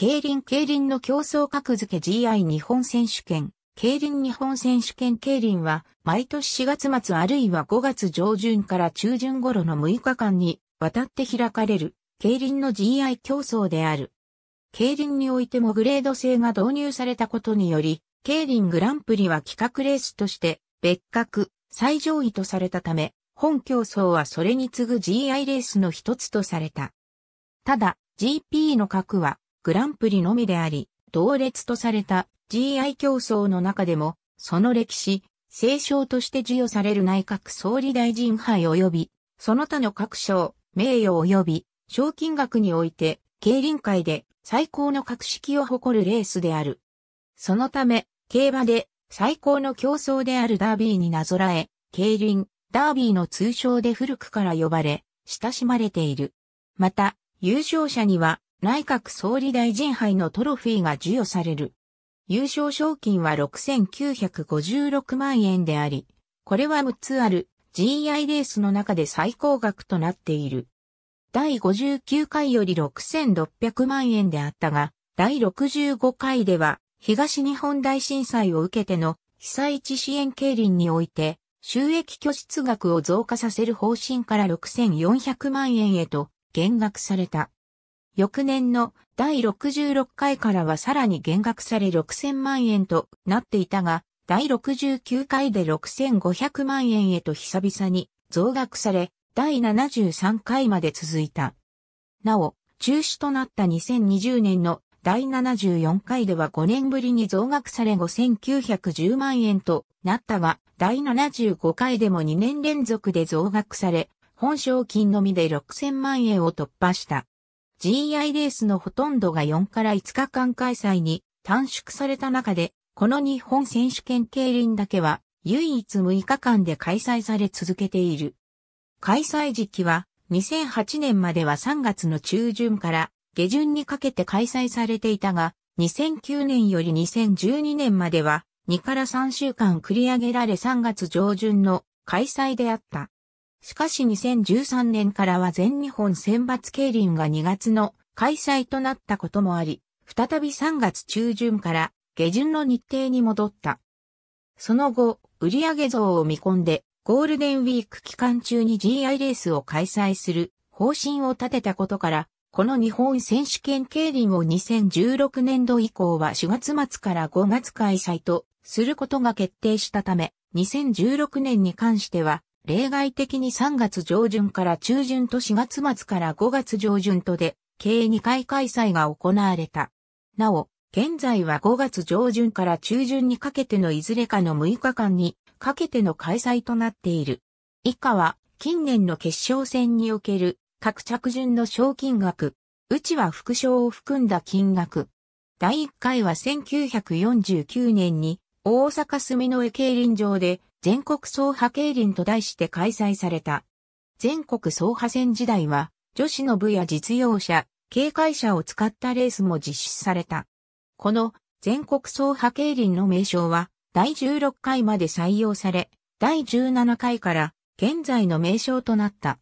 競輪競輪の競争格付け GI 日本選手権。競輪日本選手権競輪は毎年4月末あるいは5月上旬から中旬頃の6日間にわたって開かれる競輪の GI 競争である。競輪においてもグレード制が導入されたことにより、競輪グランプリは企画レースとして別格、最上位とされたため、本競争はそれに次ぐ GI レースの一つとされた。ただ、GP の格はグランプリのみであり、同列とされた GI 競争の中でも、その歴史、聖賞として授与される内閣総理大臣杯及び、その他の各賞、名誉及び、賞金額において、競輪界で最高の格式を誇るレースである。そのため、競馬で最高の競争であるダービーになぞらえ、競輪、ダービーの通称で古くから呼ばれ、親しまれている。また、優勝者には内閣総理大臣杯のトロフィーが授与される。優勝賞金は6956万円であり、これは6つある GI レースの中で最高額となっている。第59回より6600万円であったが、第65回では東日本大震災を受けての被災地支援競輪において収益拠出額を増加させる方針から6400万円へと減額された。翌年の第66回からはさらに減額され6000万円となっていたが、第69回で6500万円へと久々に増額され、第73回まで続いた。なお、中止となった2020年の第74回では5年ぶりに増額され5910万円となったが、第75回でも2年連続で増額され、本賞金のみで6000万円を突破した。GI レースのほとんどが4から5日間開催に短縮された中で、この日本選手権競輪だけは唯一6日間で開催され続けている。開催時期は2008年までは3月の中旬から下旬にかけて開催されていたが、2009年より2012年までは2から3週間繰り上げられ3月上旬の開催であった。しかし2013年からは全日本選抜競輪が2月の開催となったこともあり、再び3月中旬から下旬の日程に戻った。その後、売上増を見込んで、ゴールデンウィーク期間中に GI レースを開催する方針を立てたことから、この日本選手権競輪を2016年度以降は4月末から5月開催とすることが決定したため、2016年に関しては、例外的に3月上旬から中旬と4月末から5月上旬とで、計2回開催が行われた。なお、現在は5月上旬から中旬にかけてのいずれかの6日間にかけての開催となっている。以下は近年の決勝戦における各着順の賞金額、うちは副賞を含んだ金額。第1回は1949年に大阪住の江競輪場で全国総派競輪と題して開催された。全国総派戦時代は女子の部や実用車、警戒車を使ったレースも実施された。この全国総派競輪の名称は第16回まで採用され、第17回から現在の名称となった。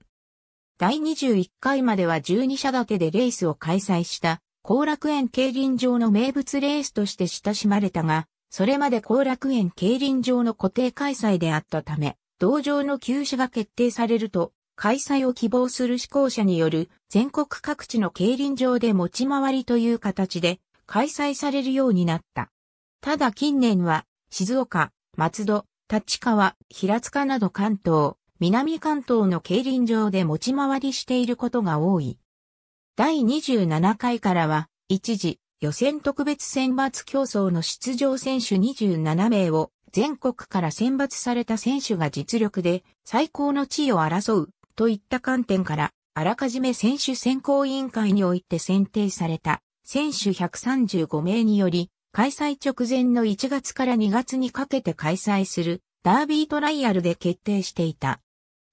第21回までは12社立てでレースを開催した後楽園競輪場の名物レースとして親しまれたが、それまで後楽園競輪場の固定開催であったため、同場の休止が決定されると、開催を希望する志向者による全国各地の競輪場で持ち回りという形で開催されるようになった。ただ近年は静岡、松戸、立川、平塚など関東、南関東の競輪場で持ち回りしていることが多い。第27回からは一時予選特別選抜競争の出場選手27名を全国から選抜された選手が実力で最高の地位を争うといった観点からあらかじめ選手選考委員会において選定された選手135名により開催直前の1月から2月にかけて開催するダービートライアルで決定していた。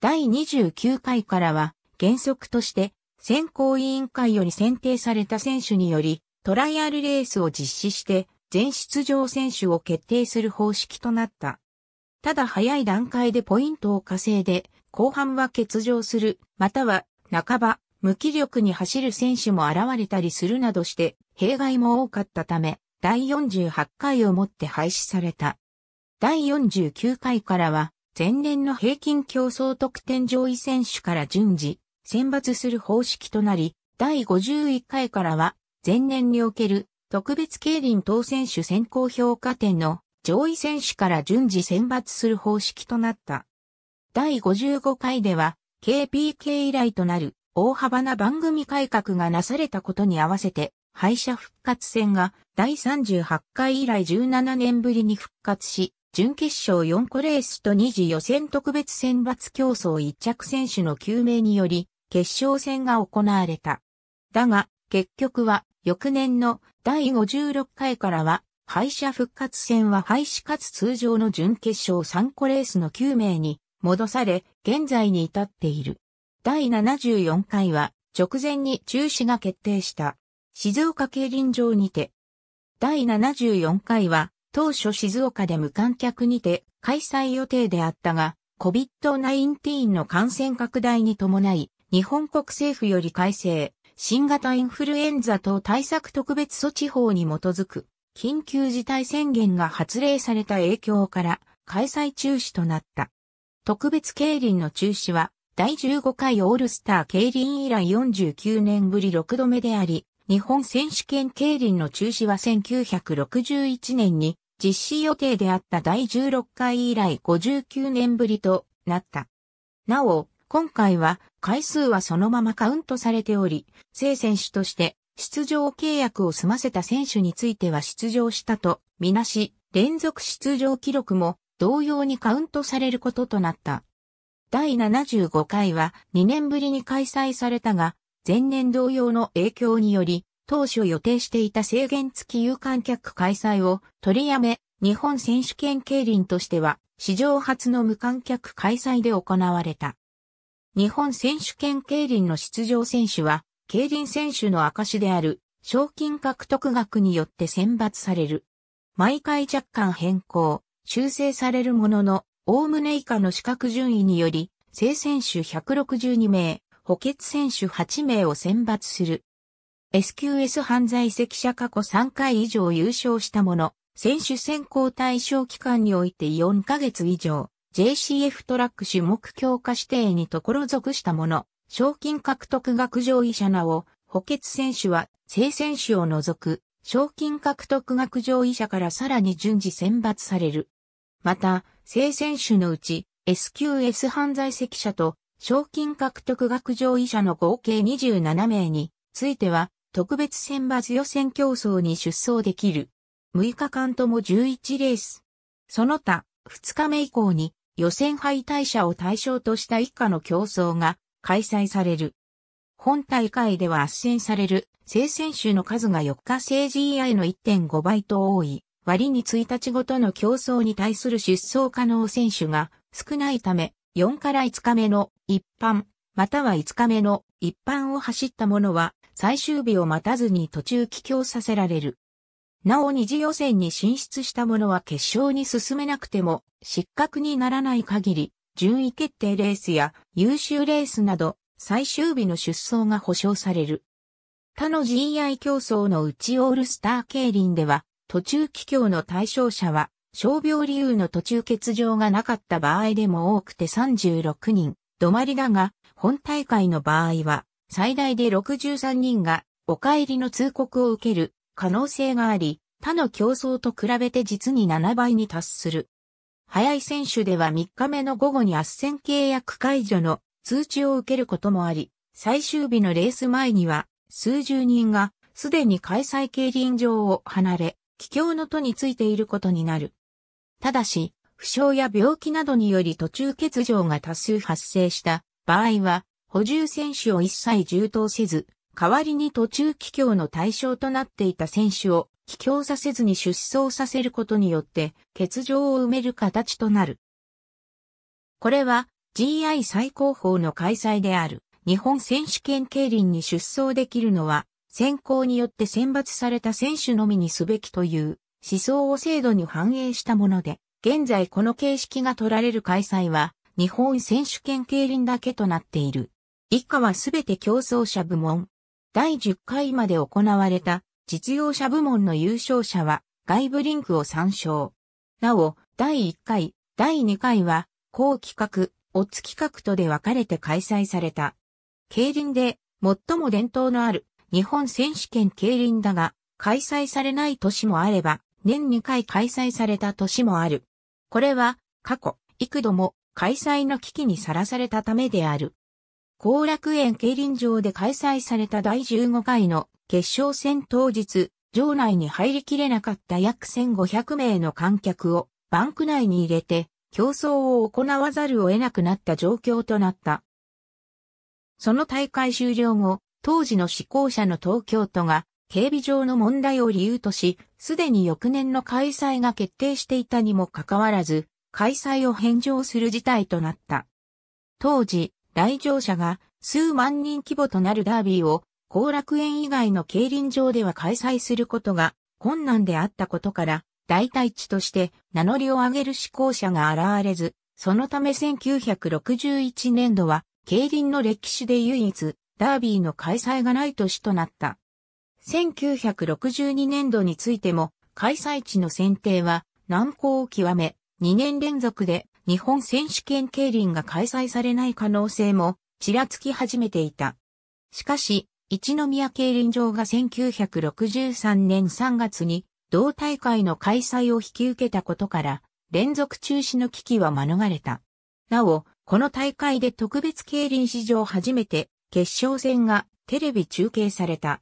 第29回からは原則として選考委員会より選定された選手によりトライアルレースを実施して全出場選手を決定する方式となった。ただ早い段階でポイントを稼いで後半は欠場する、または半ば無気力に走る選手も現れたりするなどして、弊害も多かったため、第48回をもって廃止された。第49回からは、前年の平均競争得点上位選手から順次、選抜する方式となり、第51回からは、前年における特別競輪当選手選考評価点の上位選手から順次選抜する方式となった。第55回では、KPK 以来となる大幅な番組改革がなされたことに合わせて、敗者復活戦が第38回以来17年ぶりに復活し、準決勝4個レースと2次予選特別選抜競争1着選手の救命により、決勝戦が行われた。だが、結局は、翌年の第56回からは、敗者復活戦は廃止かつ通常の準決勝3個レースの9名に戻され、現在に至っている。第74回は、直前に中止が決定した。静岡競輪場にて。第74回は、当初静岡で無観客にて開催予定であったが、COVID-19 の感染拡大に伴い、日本国政府より改正、新型インフルエンザ等対策特別措置法に基づく、緊急事態宣言が発令された影響から、開催中止となった。特別競輪の中止は、第15回オールスター競輪以来49年ぶり6度目であり、日本選手権競輪の中止は1961年に実施予定であった第16回以来59年ぶりとなった。なお、今回は回数はそのままカウントされており、正選手として出場契約を済ませた選手については出場したとみなし、連続出場記録も同様にカウントされることとなった。第75回は2年ぶりに開催されたが、前年同様の影響により、当初予定していた制限付き有観客開催を取りやめ、日本選手権競輪としては史上初の無観客開催で行われた。日本選手権競輪の出場選手は、競輪選手の証である賞金獲得額によって選抜される。毎回若干変更、修正されるものの、おおむね以下の資格順位により、正選手162名、補欠選手8名を選抜する。SQS 犯罪責者過去3回以上優勝した者、選手選考対象期間において4ヶ月以上、JCF トラック種目強化指定に所属した者、賞金獲得額上位者なお、補欠選手は、正選手を除く、賞金獲得額上位者からさらに順次選抜される。また、正選手のうち、SQS 犯罪責者と、賞金獲得額上位者の合計27名については、特別選抜予選競争に出走できる。6日間とも11レース。その他、2日目以降に予選敗退者を対象とした以下の競争が開催される。本大会では斡旋される正選手の数が4日制 GI の1.5倍と多い割に1日ごとの競争に対する出走可能選手が少ないため4から5日目の一般または5日目の一般を走った者は最終日を待たずに途中帰郷させられる。なお二次予選に進出した者は決勝に進めなくても失格にならない限り、順位決定レースや優秀レースなど最終日の出走が保証される。他の GI 競争のうちオールスター競輪では途中帰郷の対象者は傷病理由の途中欠場がなかった場合でも多くて36人止まりだが本大会の場合は最大で63人がお帰りの通告を受ける可能性があり、他の競争と比べて実に7倍に達する。早い選手では3日目の午後に斡旋契約解除の通知を受けることもあり、最終日のレース前には数十人がすでに開催競輪場を離れ、帰郷の途についていることになる。ただし、負傷や病気などにより途中欠場が多数発生した場合は、補充選手を一切充当せず、代わりに途中帰郷の対象となっていた選手を帰郷させずに出走させることによって欠場を埋める形となる。これは GI 最高峰の開催である日本選手権競輪に出走できるのは選考によって選抜された選手のみにすべきという思想を制度に反映したもので、現在この形式が取られる開催は日本選手権競輪だけとなっている。以下はすべて競争者部門。第10回まで行われた実用者部門の優勝者は外部リンクを参照。なお、第1回、第2回は、高企画、オツ企画とで分かれて開催された。競輪で最も伝統のある日本選手権競輪だが、開催されない年もあれば、年2回開催された年もある。これは、過去、幾度も開催の危機にさらされたためである。後楽園競輪場で開催された第15回の決勝戦当日、場内に入りきれなかった約1500名の観客をバンク内に入れて競争を行わざるを得なくなった状況となった。その大会終了後、当時の施行者の東京都が警備上の問題を理由とし、すでに翌年の開催が決定していたにもかかわらず、開催を返上する事態となった。当時、来場者が数万人規模となるダービーを後楽園以外の競輪場では開催することが困難であったことから、代替地として名乗りを上げる志向者が現れず、そのため1961年度は競輪の歴史で唯一ダービーの開催がない年となった。1962年度についても開催地の選定は難航を極め、2年連続で日本選手権競輪が開催されない可能性もちらつき始めていた。しかし、一宮競輪場が1963年3月に同大会の開催を引き受けたことから連続中止の危機は免れた。なお、この大会で特別競輪史上初めて決勝戦がテレビ中継された。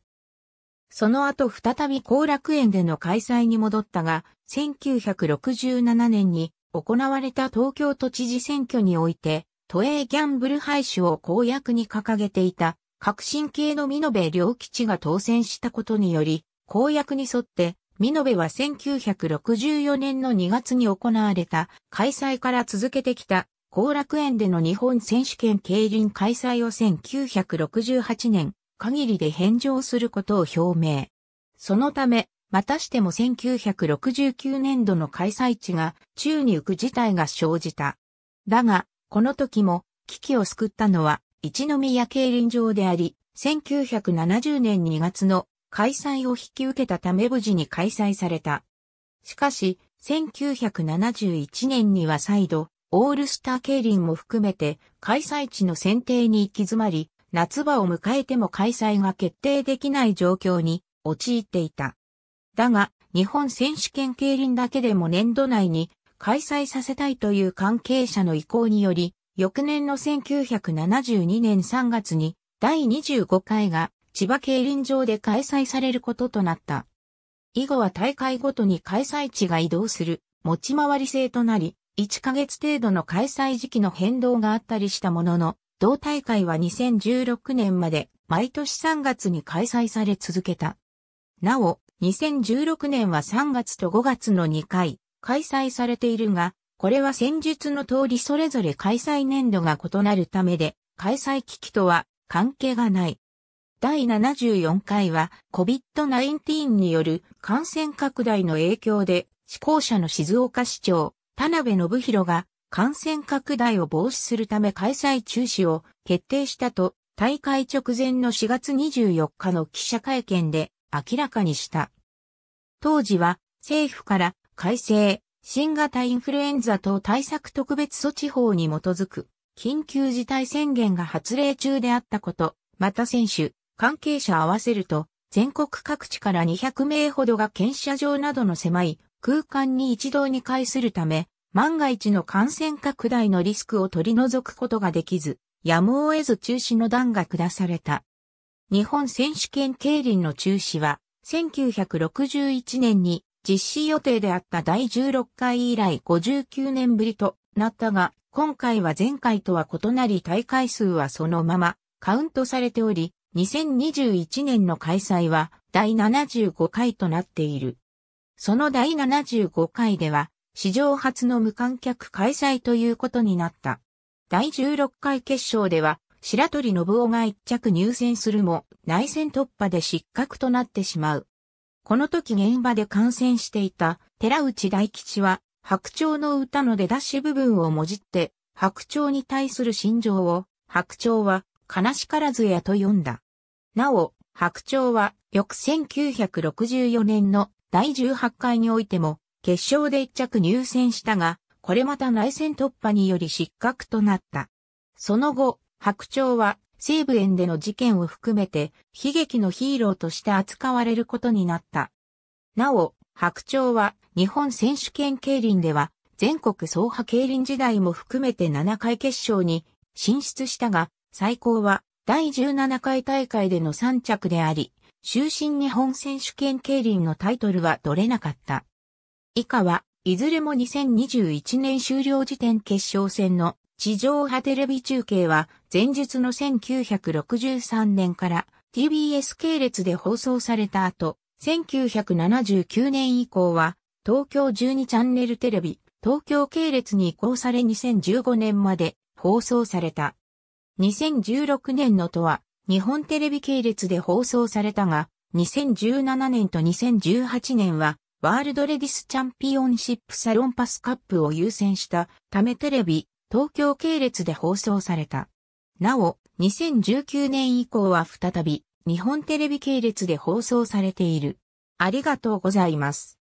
その後再び後楽園での開催に戻ったが、1967年に行われた東京都知事選挙において、都営ギャンブル廃止を公約に掲げていた革新系の美濃部良吉が当選したことにより、公約に沿って美濃部は1964年の2月に行われた開催から続けてきた後楽園での日本選手権競輪開催を1968年限りで返上することを表明。そのため、またしても1969年度の開催地が宙に浮く事態が生じた。だが、この時も危機を救ったのは一宮競輪場であり、1970年2月の開催を引き受けたため無事に開催された。しかし、1971年には再度、オールスター競輪も含めて開催地の選定に行き詰まり、夏場を迎えても開催が決定できない状況に陥っていた。だが、日本選手権競輪だけでも年度内に開催させたいという関係者の意向により、翌年の1972年3月に第25回が千葉競輪場で開催されることとなった。以後は大会ごとに開催地が移動する持ち回り制となり、1ヶ月程度の開催時期の変動があったりしたものの、同大会は2016年まで毎年3月に開催され続けた。なお、2016年は3月と5月の2回開催されているが、これは戦術の通りそれぞれ開催年度が異なるためで、開催危機とは関係がない。第74回は COVID-19 による感染拡大の影響で、施行者の静岡市長、田辺信弘が感染拡大を防止するため開催中止を決定したと、大会直前の4月24日の記者会見で明らかにした。当時は政府から改正新型インフルエンザ等対策特別措置法に基づく緊急事態宣言が発令中であったこと、また選手、関係者合わせると全国各地から200名ほどが検車場などの狭い空間に一堂に会するため、万が一の感染拡大のリスクを取り除くことができず、やむを得ず中止の段が下された。日本選手権競輪の中止は、1961年に実施予定であった第16回以来59年ぶりとなったが、今回は前回とは異なり大会数はそのままカウントされており、2021年の開催は第75回となっている。その第75回では、史上初の無観客開催ということになった。第16回決勝では、白鳥信夫が一着入選するも、内戦突破で失格となってしまう。この時現場で観戦していた寺内大吉は、白鳥の歌の出だし部分をもじって、白鳥に対する心情を、白鳥は悲しからずやと読んだ。なお、白鳥は、翌1964年の第18回においても、決勝で一着入選したが、これまた内戦突破により失格となった。その後、白鳥は西武園での事件を含めて悲劇のヒーローとして扱われることになった。なお、白鳥は日本選手権競輪では全国総派競輪時代も含めて7回決勝に進出したが、最高は第17回大会での3着であり、終身日本選手権競輪のタイトルは取れなかった。以下はいずれも2021年終了時点決勝戦の地上波テレビ中継は前日の1963年から TBS 系列で放送された後、1979年以降は東京12チャンネルテレビ、東京系列に移行され2015年まで放送された。2016年のとは日本テレビ系列で放送されたが、2017年と2018年はワールドレディスチャンピオンシップサロンパスカップを優先したためテレビ、東京系列で放送された。なお、2019年以降は再び日本テレビ系列で放送されている。ありがとうございます。